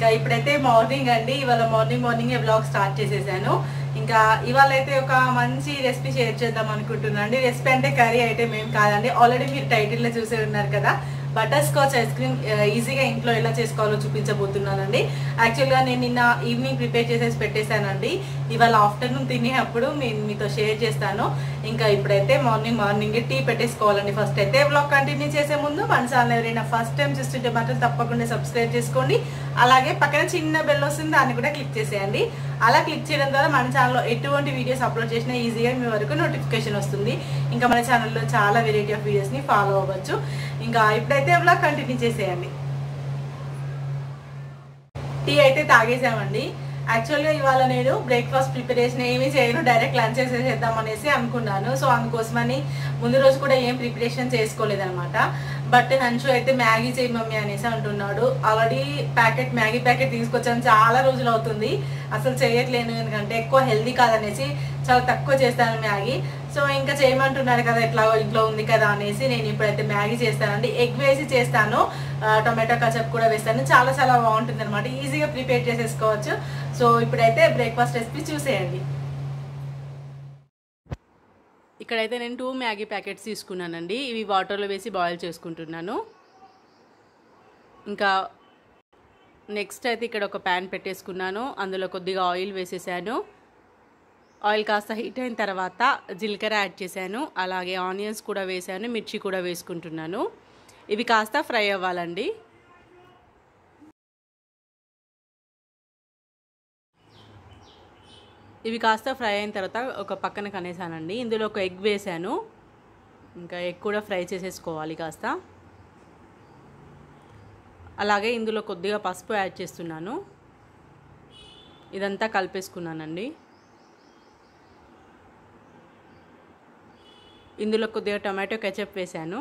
ఇంకా ఇప్పుడైతే మార్నింగ్ అండి. ఇవాళ మార్నింగ్ మార్నింగ్ బ్లాగ్ స్టార్ట్ చేసేసాను. ఇంకా ఇవాళ అయితే ఒక మంచి రెసిపీ షేర్ చేద్దాం అనుకుంటున్నాను అండి. రెసిపీ అంటే కర్రీ ఐటమ్ ఏం కాదండి. ఆల్రెడీ మీరు టైటిల్లో చూసే ఉన్నారు కదా. బటర్ స్కాచ్ ఐస్ క్రీమ్ ఈజీగా ఇంట్లో ఎలా చేసుకోవాలో చూపించబోతున్నానండి. యాక్చువల్గా నేను నిన్న ఈవినింగ్ ప్రిపేర్ చేసేసి పెట్టేశానండి. ఇవాళ ఆఫ్టర్నూన్ తినేటప్పుడు నేను మీతో షేర్ చేస్తాను. ఇంకా ఇప్పుడైతే మార్నింగ్ మార్నింగ్ టీ పెట్టేసుకోవాలండి. ఫస్ట్ అయితే బ్లాగ్ కంటిన్యూ చేసే ముందు మన ఛానల్ ఎవరైనా ఫస్ట్ టైం చూస్తుంటే మాత్రం తప్పకుండా సబ్స్క్రైబ్ చేసుకోండి. అలాగే పక్కన చిన్న బెల్ వస్తుంది దాన్ని కూడా క్లిక్ చేసేయండి. అలా క్లిక్ చేయడం ద్వారా మన ఛానల్లో ఎటువంటి వీడియోస్ అప్లోడ్ చేసినా ఈజీగా మీ వరకు నోటిఫికేషన్ వస్తుంది. ఇంకా మన ఛానల్లో చాలా వెరైటీ ఆఫ్ వీడియోస్ని ఫాలో అవ్వచ్చు. ఇంకా ఇప్పుడైతే అయితే బ్లాగ్ కంటిన్యూ చేసేయండి. టీ అయితే తాగేసామండి. యాక్చువల్గా ఇవాళ నేను బ్రేక్ఫాస్ట్ ప్రిపరేషన్ ఏమీ చేయను డైరెక్ట్ లంచ్ చేసేద్దాం అనేసి అనుకున్నాను. సో అందుకోసమని ముందు రోజు కూడా ఏం ప్రిపరేషన్ చేసుకోలేదనమాట బట్ హన్షు అయితే మ్యాగీ చేయి మమ్మీ అనేసి అంటున్నాడు. ఆల్రెడీ ప్యాకెట్ మ్యాగీ ప్యాకెట్ తీసుకొచ్చాను. చాలా రోజులు అవుతుంది. అసలు చేయట్లేను ఎందుకంటే ఎక్కువ హెల్దీ కాదనేసి చాలా తక్కువ చేస్తాను మ్యాగీ. సో ఇంకా చేయమంటున్నారు కదా ఎట్లాగో ఇంట్లో ఉంది కదా అనేసి నేను ఇప్పుడైతే మ్యాగీ చేస్తానండి. ఎగ్ వేసి చేస్తాను. టొమాటో కచప్ కూడా వేస్తాను. చాలా చాలా బాగుంటుంది అనమాట ఈజీగా ప్రిపేర్ చేసేసుకోవచ్చు. సో ఇప్పుడైతే బ్రేక్ఫాస్ట్ రెసిపీ చూసేయండి. ఇక్కడైతే నేను టూ మ్యాగీ ప్యాకెట్స్ తీసుకున్నానండి. ఇవి వాటర్లో వేసి బాయిల్ చేసుకుంటున్నాను. ఇంకా నెక్స్ట్ అయితే ఇక్కడ ఒక ప్యాన్ పెట్టేసుకున్నాను. అందులో కొద్దిగా ఆయిల్ వేసేసాను. ఆయిల్ కాస్త హీట్ అయిన తర్వాత జీలకర్ర యాడ్ చేశాను. అలాగే ఆనియన్స్ కూడా వేసాను మిర్చి కూడా వేసుకుంటున్నాను. ఇవి కాస్త ఫ్రై అవ్వాలండి. ఇవి కాస్త ఫ్రై అయిన తర్వాత ఒక పక్కన కనేసానండి. ఇందులో ఒక ఎగ్ వేసాను ఇంకా ఎగ్ కూడా ఫ్రై చేసేసుకోవాలి కాస్త. అలాగే ఇందులో కొద్దిగా పసుపు యాడ్ చేస్తున్నాను. ఇదంతా కలిపేసుకున్నానండి. ఇందులో కొద్దిగా టొమాటో కచప్ వేసాను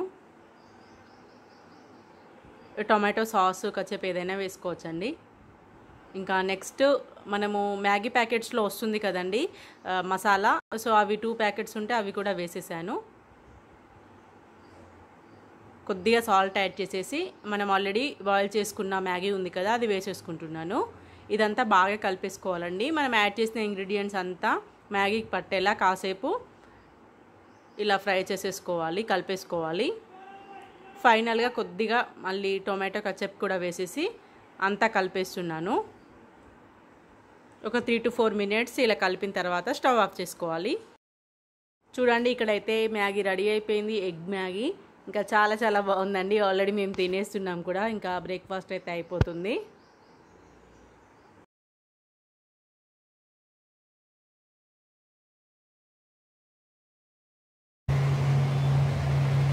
టొమాటో సాస్ కచప్ ఏదైనా వేసుకోవచ్చండి. ఇంకా నెక్స్ట్ మనము మ్యాగీ ప్యాకెట్స్లో వస్తుంది కదండి మసాలా. సో అవి టూ ప్యాకెట్స్ ఉంటే అవి కూడా వేసేసాను. కొద్దిగా సాల్ట్ యాడ్ చేసేసి మనం ఆల్రెడీ బాయిల్ చేసుకున్న మ్యాగీ ఉంది కదా అది వేసేసుకుంటున్నాను. ఇదంతా బాగా కలిపేసుకోవాలండి. మనం యాడ్ చేసిన ఇంగ్రీడియంట్స్ అంతా మ్యాగీకి పట్టేలా కాసేపు ఇలా ఫ్రై చేసేసుకోవాలి కలిపేసుకోవాలి. ఫైనల్గా కొద్దిగా మళ్ళీ టొమాటో కచప్ కూడా వేసేసి అంతా కలిపేస్తున్నాను. ఒక త్రీ టు ఫోర్ మినిట్స్ ఇలా కలిపిన తర్వాత స్టవ్ ఆఫ్ చేసుకోవాలి. చూడండి ఇక్కడైతే మ్యాగీ రెడీ అయిపోయింది ఎగ్ మ్యాగీ. ఇంకా చాలా చాలా బాగుందండి. ఆల్రెడీ మేము తినేస్తున్నాం కూడా ఇంకా బ్రేక్ఫాస్ట్ అయితే అయిపోతుంది.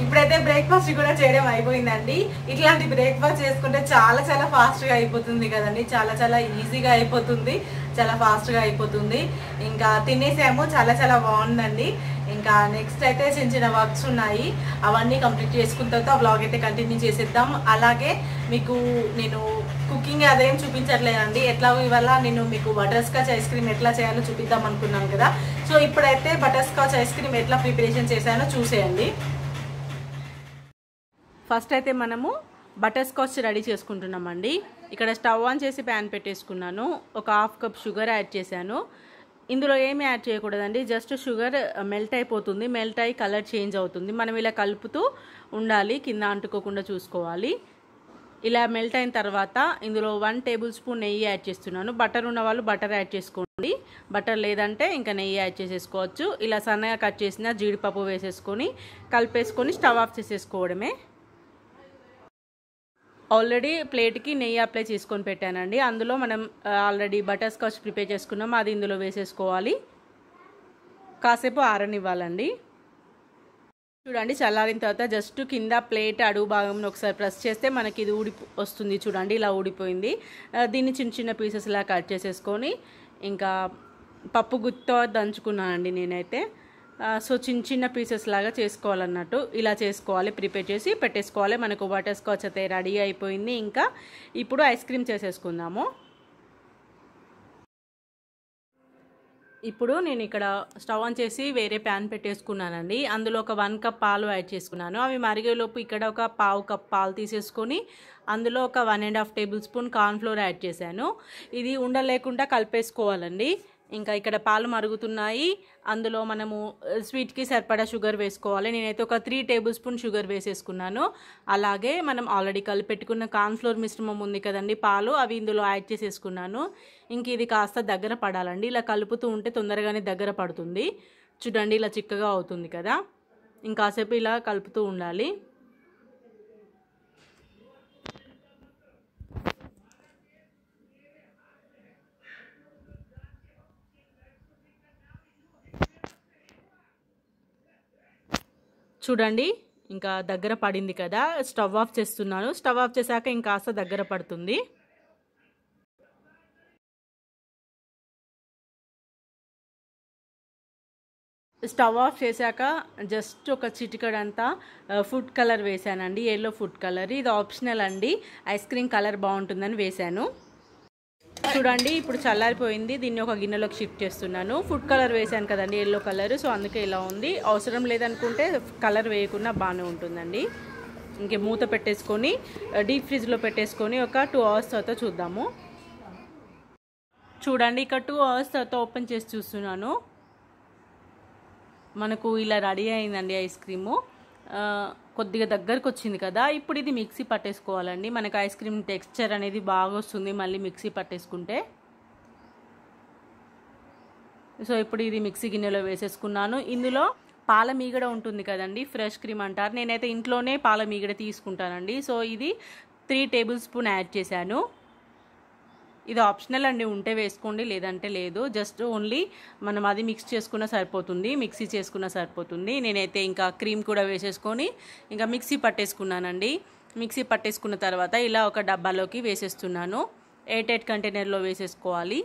ఇప్పుడైతే బ్రేక్ఫాస్ట్ కూడా చేయడం అయిపోయిందండి. ఇట్లాంటి బ్రేక్ఫాస్ట్ చేసుకుంటే చాలా చాలా ఫాస్ట్గా అయిపోతుంది కదండి. చాలా చాలా ఈజీగా అయిపోతుంది. చాలా ఫాస్ట్గా అయిపోతుంది. ఇంకా తినేసాము. చాలా చాలా బాగుందండి. ఇంకా నెక్స్ట్ అయితే చిన్న చిన్న వర్క్స్ ఉన్నాయి. అవన్నీ కంప్లీట్ చేసుకున్న తర్వాత ఆ బ్లాగ్ అయితే కంటిన్యూ చేసేద్దాం. అలాగే మీకు నేను కుకింగ్ అదేం చూపించట్లేదండి. ఎట్లా ఇవాళ నేను మీకు బటర్ స్కాచ్ ఐస్ క్రీమ్ ఎట్లా చేయాలో చూపిద్దాం అనుకున్నాను కదా. సో ఇప్పుడైతే బటర్ స్కాచ్ ఐస్ క్రీమ్ ఎట్లా ప్రిపరేషన్ చేశానో చూసేయండి. ఫస్ట్ అయితే మనము బటర్ స్కాచ్ రెడీ చేసుకుంటున్నామండి. ఇక్కడ స్టవ్ ఆన్ చేసి ప్యాన్ పెట్టేసుకున్నాను. ఒక హాఫ్ కప్ షుగర్ యాడ్ చేశాను. ఇందులో ఏమి యాడ్ చేయకూడదండి జస్ట్ షుగర్ మెల్ట్ అయిపోతుంది మెల్ట్ అయ్యి కలర్ చేంజ్ అవుతుంది. మనం ఇలా కలుపుతూ ఉండాలి కింద అంటుకోకుండా చూసుకోవాలి. ఇలా మెల్ట్ అయిన తర్వాత ఇందులో వన్ టేబుల్ స్పూన్ నెయ్యి యాడ్ చేస్తున్నాను. బటర్ ఉన్న వాళ్ళు బటర్ యాడ్ చేసుకోండి. బటర్ లేదంటే ఇంకా నెయ్యి యాడ్ చేసేసుకోవచ్చు. ఇలా సన్నగా కట్ చేసిన జీడిపప్పు వేసేసుకొని కలిపేసుకొని స్టవ్ ఆఫ్ చేసేసుకోవడమే. ఆల్రెడీ ప్లేట్కి నెయ్యి అప్లై చేసుకొని పెట్టానండి. అందులో మనం ఆల్రెడీ బటర్ స్కాచ్ ప్రిపేర్ చేసుకున్నాం. అది ఇందులో వేసేసుకోవాలి. కాసేపు ఆరనివ్వాలండి. చూడండి చల్లారిన తర్వాత జస్ట్ కింద ప్లేట్ అడుగు భాగంలో ఒకసారి ప్రెస్ చేస్తే మనకి ఇది ఊడి వస్తుంది చూడండి ఇలా ఊడిపోయింది. దీన్ని చిన్న చిన్న పీసెస్ ఇలా కట్ చేసేసుకొని ఇంకా పప్పు గుత్తో దంచుకున్నానండి నేనైతే. సో చిన్న చిన్న పీసెస్ లాగా చేసుకోవాలన్నట్టు ఇలా చేసుకోవాలి ప్రిపేర్ చేసి పెట్టేసుకోవాలి. మనకు బటర్ స్కాచ్ అయితే రెడీ అయిపోయింది. ఇంకా ఇప్పుడు ఐస్ క్రీమ్ చేసేసుకుందాము. ఇప్పుడు నేను ఇక్కడ స్టవ్ ఆన్ చేసి వేరే ప్యాన్ పెట్టేసుకున్నానండి. అందులో ఒక వన్ కప్ పాలు యాడ్ చేసుకున్నాను. అవి మరిగేలోపు ఇక్కడ ఒక పావు కప్ పాలు తీసేసుకొని అందులో ఒక one and half tablespoon cornflour add చేశాను. ఇది ఉండలేకుండా కలిపేసుకోవాలండి. ఇంకా ఇక్కడ పాలు మరుగుతున్నాయి. అందులో మనము స్వీట్కి సరిపడా షుగర్ వేసుకోవాలి. నేనైతే ఒక త్రీ టేబుల్ స్పూన్ షుగర్ వేసేసుకున్నాను. అలాగే మనం ఆల్రెడీ కలిపెట్టుకున్న కార్న్ఫ్లోర్ మిశ్రమం ఉంది కదండి పాలు అవి ఇందులో యాడ్ చేసేసుకున్నాను. ఇంక ఇది కాస్త దగ్గర పడాలండి. ఇలా కలుపుతూ ఉంటే తొందరగానే దగ్గర పడుతుంది. చూడండి ఇలా చిక్కగా అవుతుంది కదా. ఇంకాసేపు ఇలా కలుపుతూ ఉండాలి. చూడండి ఇంకా దగ్గర పడింది కదా స్టవ్ ఆఫ్ చేస్తున్నాను. స్టవ్ ఆఫ్ చేశాక ఇంకాస్త దగ్గర పడుతుంది. స్టవ్ ఆఫ్ చేశాక జస్ట్ ఒక చిటికడంతా food colour వేశానండి. Yellow food colour. ఇది ఆప్షనల్ అండి. ఐస్ క్రీమ్ కలర్ బాగుంటుందని వేశాను. చూడండి ఇప్పుడు చల్లారిపోయింది. దీన్ని ఒక గిన్నెలోకి షిఫ్ట్ చేస్తున్నాను. ఫుడ్ కలర్ వేసాను కదండి ఎల్లో కలర్. సో అందుకే ఇలా ఉంది. అవసరం లేదనుకుంటే కలర్ వేయకుండా బాగానే ఉంటుందండి. ఇంకే మూత పెట్టేసుకొని డీప్ ఫ్రిడ్జ్లో పెట్టేసుకొని ఒక టూ అవర్స్ తర్వాత చూద్దాము. చూడండి ఇక టూ అవర్స్ తర్వాత ఓపెన్ చేసి చూస్తున్నాను. మనకు ఇలా రెడీ అయిందండి ఐస్ క్రీము. కొద్దిగా దగ్గరకు వచ్చింది కదా ఇప్పుడు ఇది మిక్సీ పట్టేసుకోవాలండి. మనకు ఐస్ క్రీమ్ టెక్స్చర్ అనేది బాగా వస్తుంది మళ్ళీ మిక్సీ పట్టేసుకుంటే. సో ఇప్పుడు ఇది మిక్సీ గిన్నెలో వేసేసుకున్నాను. ఇందులో పాల మీగడ ఉంటుంది కదండి ఫ్రెష్ క్రీమ్ అంటారు. నేనైతే ఇంట్లోనే పాల మీగడ తీసుకుంటానండి. సో ఇది త్రీ టేబుల్ స్పూన్ యాడ్ చేశాను. ఇది ఆప్షనల్ అండి ఉంటే వేసుకోండి లేదంటే లేదు. జస్ట్ ఓన్లీ మనం అది మిక్స్ చేసుకున్న సరిపోతుంది మిక్సీ చేసుకున్న సరిపోతుంది. నేనైతే ఇంకా క్రీమ్ కూడా వేసేసుకొని ఇంకా మిక్సీ పట్టేసుకున్నానండి. మిక్సీ పట్టేసుకున్న తర్వాత ఇలా ఒక డబ్బాలోకి వేసేస్తున్నాను. ఎయిట్ ఎయిట్ కంటైనర్లో వేసేసుకోవాలి.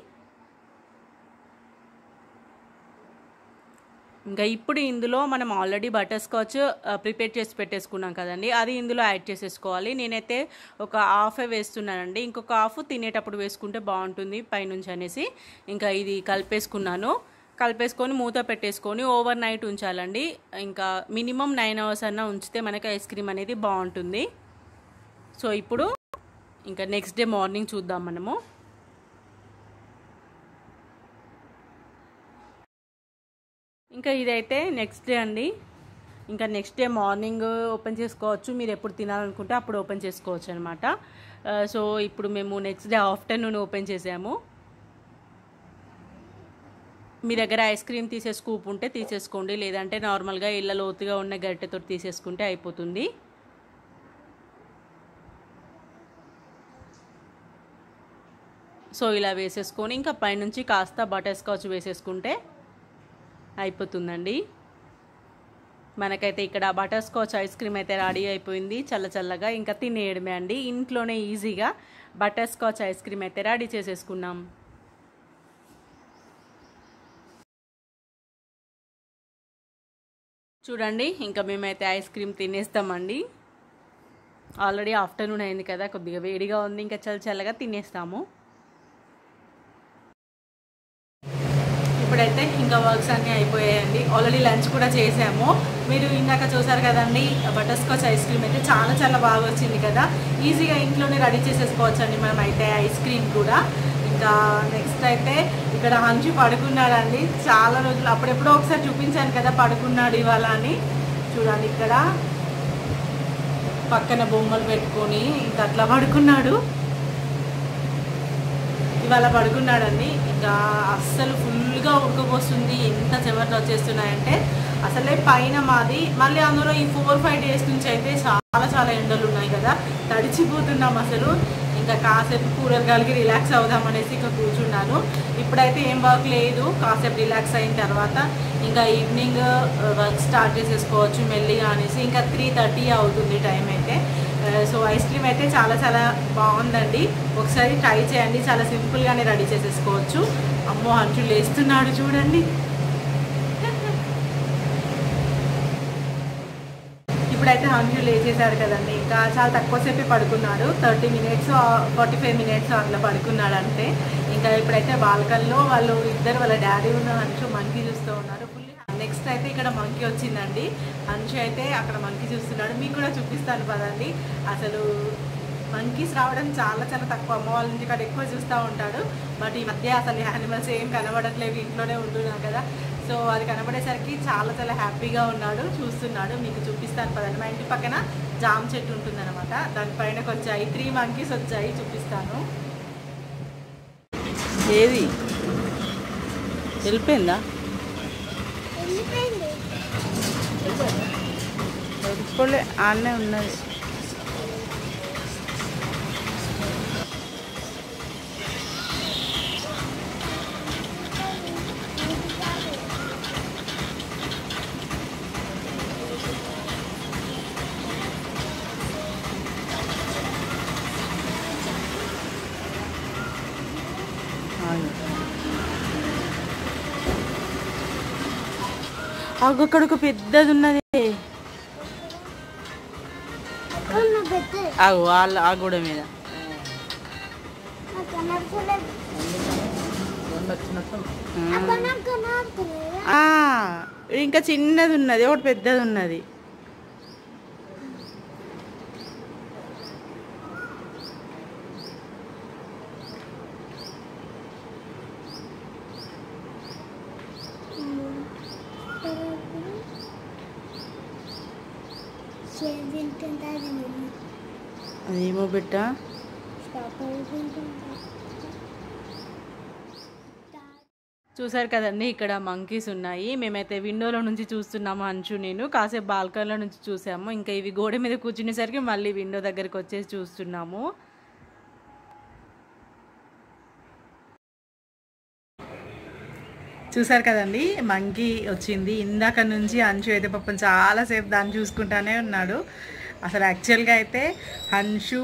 ఇంకా ఇప్పుడు ఇందులో మనం ఆల్రెడీ బటర్ స్కాచ్ ప్రిపేర్ చేసి పెట్టేసుకున్నాం కదండి. అది ఇందులో యాడ్ చేసేసుకోవాలి. నేనైతే ఒక హాఫ్ వేస్తున్నానండి. ఇంకొక హాఫ్ తినేటప్పుడు వేసుకుంటే బాగుంటుంది పైనుంచి అనేసి. ఇంకా ఇది కలిపేసుకున్నాను. కలిపేసుకొని మూత పెట్టేసుకొని ఓవర్ నైట్ ఉంచాలండి. ఇంకా మినిమం నైన్ అవర్స్ అన్నా ఉంచితే మనకి ఐస్ క్రీమ్ అనేది బాగుంటుంది. సో ఇప్పుడు ఇంకా నెక్స్ట్ డే మార్నింగ్ చూద్దాం మనము. ఇంకా ఇదైతే నెక్స్ట్ డే అండి. ఇంకా నెక్స్ట్ డే మార్నింగ్ ఓపెన్ చేసుకోవచ్చు. మీరు ఎప్పుడు తినాలనుకుంటే అప్పుడు ఓపెన్ చేసుకోవచ్చు అనమాట సో uh, ఇప్పుడు మేము నెక్స్ట్ డే ఆఫ్టర్నూన్ ఓపెన్ చేసాము. మీ దగ్గర ఐస్ క్రీమ్ తీసే స్కూప్ ఉంటే తీసేసుకోండి. లేదంటే నార్మల్గా ఇళ్ళ లోతుగా ఉన్న గరిటెతో తీసేసుకుంటే అయిపోతుంది. సో ఇలా వేసేసుకొని ఇంకా పైనుంచి కాస్త బటర్ స్కాచ్ వేసేసుకుంటే అయిపోతుందండి. మనకైతే ఇక్కడ బటర్ స్కాచ్ ఐస్ క్రీమ్ అయితే రెడీ అయిపోయింది. చల్ల చల్లగా ఇంకా తినేయడమే అండి. ఇంట్లోనే ఈజీగా బటర్ స్కాచ్ ఐస్ క్రీమ్ అయితే రెడీ చేసేసుకున్నాం. చూడండి ఇంకా మేమైతే ఐస్ క్రీమ్ తినేస్తామండి. ఆల్రెడీ ఆఫ్టర్నూన్ అయింది కదా కొద్దిగా వేడిగా ఉంది. ఇంకా చల్ల చల్లగా తినేస్తాము. అయితే ఇంకా వర్క్స్ అన్నీ అయిపోయాయండి. ఆల్రెడీ లంచ్ కూడా చేసాము. మీరు ఇందాక చూసారు కదండి బటర్స్కాచ్ ఐస్ క్రీమ్ అయితే చాలా చాలా బాగా వచ్చింది కదా. ఈజీగా ఇంట్లోనే రెడీ చేసేసుకోవచ్చు అండి మనం అయితే ఐస్ క్రీమ్ కూడా. ఇంకా నెక్స్ట్ అయితే ఇక్కడ హంచి పడుకున్నాడండి. చాలా రోజులు అప్పుడెప్పుడో ఒకసారి చూపించాను కదా పడుకున్నాడు ఇవాళ అని. చూడండి ఇక్కడ. పక్కన బొమ్మలు పెట్టుకొని ఇంకా అట్లా పడుకున్నాడు. ఇవాళ పడుకున్నాడండి ఇంకా అస్సలు ఫుల్గా ఉడకపోస్తుంది. ఎంత చెమటలు వచ్చేస్తున్నాయంటే అసలే పైన మాది. మళ్ళీ అందులో ఈ ఫోర్ ఫైవ్ డేస్ నుంచి అయితే చాలా చాలా ఎండలు ఉన్నాయి కదా. తడిచిపోతున్నాం అసలు. ఇంకా కాసేపు కూరగాయలకి రిలాక్స్ అవుదాం అనేసి ఇంకా కూర్చున్నాను. ఇప్పుడైతే ఏం వర్క్ లేదు. కాసేపు రిలాక్స్ అయిన తర్వాత ఇంకా ఈవినింగ్ వర్క్ స్టార్ట్ చేసేసుకోవచ్చు మెల్లిగా అనేసి ఇంకా త్రీ థర్టీ అవుతుంది టైం అయితే. సో ఐస్ క్రీమ్ అయితే చాలా చాలా బాగుందండి. ఒకసారి ట్రై చేయండి. చాలా సింపుల్గానే రెడీ చేసేసుకోవచ్చు. అమ్మో అంచు లేస్తున్నాడు చూడండి. ఇప్పుడైతే హంజు లేచేశారు కదండి. ఇంకా చాలా తక్కువసేపే పడుకున్నాడు thirty minutes forty five minutes అట్లా పడుకున్నాడు అంతే. ఇంకా ఇప్పుడైతే బాల్కల్లో వాళ్ళు ఇద్దరు వాళ్ళ డాడీ ఉన్న హన్షు మంకీ చూస్తూ ఉన్నారు. ఫుల్ నెక్స్ట్ అయితే ఇక్కడ మంకీ వచ్చిందండి. హంచు అయితే అక్కడ మంకీ చూస్తున్నాడు. మీకు కూడా చూపిస్తాను పదండి. అసలు మంకీస్ రావడం చాలా చాలా తక్కువ. అమ్మ వాళ్ళ నుంచి కాడ ఎక్కువ చూస్తూ ఉంటాడు. బట్ ఈ మధ్య అసలు యానిమల్స్ ఏం కనబడట్లేవు ఇంట్లోనే ఉంటున్నాం కదా. సో అది కనబడేసరికి చాలా చాలా హ్యాపీగా ఉన్నాడు చూస్తున్నాడు. మీకు చూపిస్తాను పదండి. మా ఇంటి పక్కన జామ చెట్టు ఉంటుందన్నమాట. దానిపైనకి వచ్చాయి త్రీ మంకీస్ వచ్చాయి చూపిస్తాను. ఏది? వెళ్ళిపోయిందా? వెళ్ళిపోలే ఆడనే ఉన్నది. అక్కడ ఒక పెద్దది ఉన్నది ఆగు వాళ్ళ ఆ గూడ మీద. ఇంకా చిన్నది ఉన్నది ఒకటి పెద్దది ఉన్నది అదేమో బిడ్డ. చూసారు కదండి ఇక్కడ మంకీస్ ఉన్నాయి. మేమైతే విండోలో నుంచి చూస్తున్నాము అంచు నేను. కాసేపు బాల్కనీలో నుంచి చూసాము. ఇంకా ఇవి గోడ మీద కూర్చునేసరికి మళ్ళీ విండో దగ్గరికి వచ్చేసి చూస్తున్నాము. చూసారు కదండి మంకీ వచ్చింది. ఇందాక నుంచి అంచు అయితే పాపం చాలాసేపు దాన్ని చూసుకుంటానే ఉన్నాడు. అసలు యాక్చువల్గా అయితే హన్షు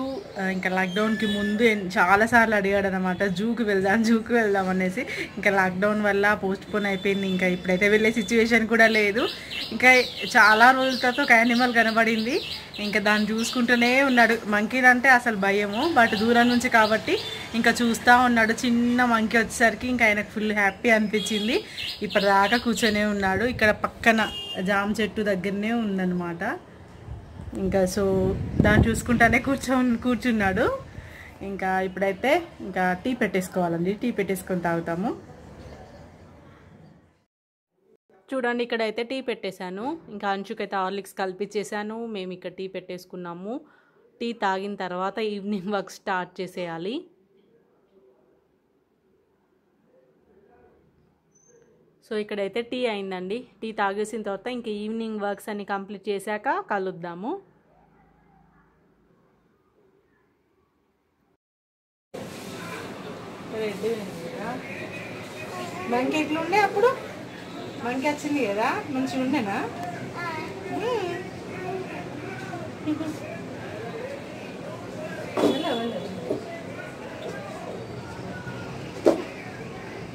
ఇంకా లాక్డౌన్కి ముందు చాలాసార్లు అడిగాడు అనమాట జూకి వెళ్దాం జూకి వెళ్దాం అనేసి. ఇంకా లాక్డౌన్ వల్ల పోస్ట్ పోన్ అయిపోయింది ఇంకా ఇప్పుడైతే వెళ్ళే సిచ్యువేషన్ కూడా లేదు. ఇంకా చాలా రోజుల తర్వాత ఒక యానిమల్ కనబడింది ఇంకా దాన్ని చూసుకుంటూనే ఉన్నాడు. మంకీలు అంటే అసలు భయము బట్ దూరం నుంచి కాబట్టి ఇంకా చూస్తూ ఉన్నాడు. చిన్న మంకీ వచ్చేసరికి ఇంకా ఆయనకు ఫుల్ హ్యాపీ అనిపించింది. ఇప్పటిదాకా కూర్చొనే ఉన్నాడు. ఇక్కడ పక్కన జామ చెట్టు దగ్గరనే ఉందన్నమాట. ఇంకా సో దాన్ని చూసుకుంటానే కూర్చో కూర్చున్నాడు. ఇంకా ఇప్పుడైతే ఇంకా టీ పెట్టేసుకోవాలండి. టీ పెట్టేసుకొని తాగుతాము. చూడండి ఇక్కడైతే టీ పెట్టేశాను. ఇంకా అంచుకైతే హార్లిక్స్ కల్పించేశాను మేము ఇక్కడ టీ పెట్టేసుకున్నాము. టీ తాగిన తర్వాత ఈవినింగ్ వర్క్ స్టార్ట్ చేసేయాలి. సో ఇక్కడైతే టీ అయిందండి. టీ తాగేసిన తర్వాత ఇంక ఈవినింగ్ వర్క్స్ అన్ని కంప్లీట్ చేశాక కలుద్దాము. మంకి ఎట్లా ఉండే అప్పుడు? మంకి వచ్చింది కదా? మంచిగా ఉండేనా.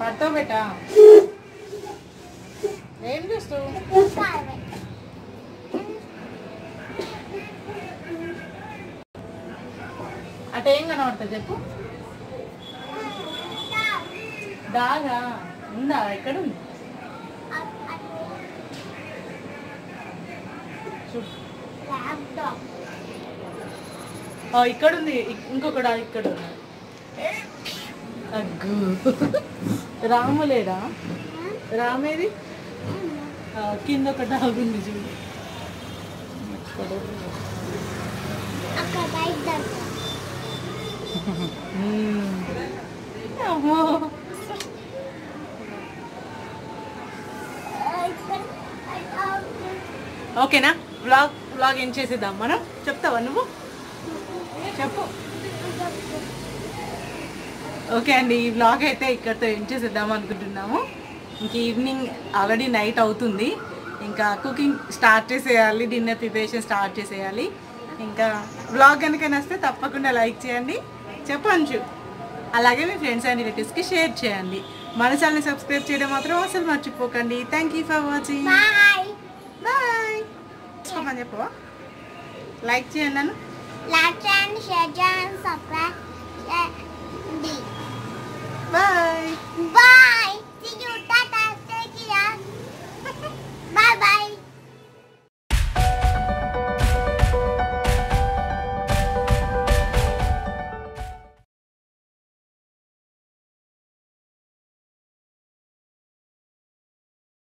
పడతావు బేటా ఏం చూస్తావు ఏం కనబడుతుంది చెప్పు దాగా ఉందా? ఎక్కడ ఉంది ఇక్కడ ఉంది. ఇంకొకడా ఇక్కడ ఉంది. అగ్గు. రాము రామేది? కింద ఒక డాగ్ ఉంది చూడు. మ్మ్. అమ్మో. ఓకేనా? వ్లాగ్ వ్లాగ్ ఏం చేసేద్దాం మనం? చెప్తావా నువ్వు? చెప్పు. ఓకే అండి ఈ వ్లాగ్ అయితే ఇక్కడితో ఏం చేసేద్దాం అనుకుంటున్నాము? ఇంక ఈవినింగ్ ఆల్రెడీ నైట్ అవుతుంది. ఇంకా కుకింగ్ స్టార్ట్ చేసేయాలి డిన్నర్ ప్రిపరేషన్ స్టార్ట్ చేసేయాలి. ఇంకా వ్లాగ్ కనుక నచ్చితే తప్పకుండా లైక్ చేయండి. చెప్పంచు అలాగే మీ ఫ్రెండ్స్ అండ్ రిలేటివ్స్కి షేర్ చేయండి. మన ఛానల్ సబ్స్క్రైబ్ చేయడం మాత్రం అసలు మర్చిపోకండి. Thank you for watching bye చెప్పమని చెప్పవా లైక్ చేయండి నన్ను లైక్ చేయండి షేర్ చేయండి సబ్స్క్రైబ్ చేయండి. Bye bye